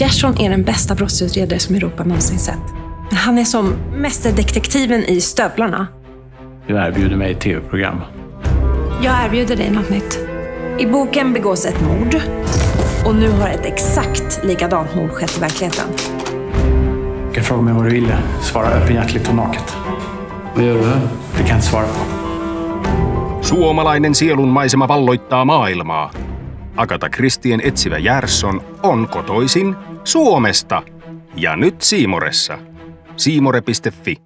Gerson är den bästa brottsutredare som Europa någonsin sett. Han är som mästerdetektiven i stövlarna. Du erbjuder mig ett tv-program. Jag erbjuder dig något nytt. I boken begås ett mord. Och nu har ett exakt likadant mord skett i verkligheten. Du kan fråga mig vad du vill. Svara öppenhjärtligt och naket. Vad gör du här? Det kan jag inte svara på. Suomalainen sielunmaisema valloittaa maailmaa. Agatha Christien etsivä Järsson on kotoisin Suomesta ja nyt Siimoressa. Siimore.fi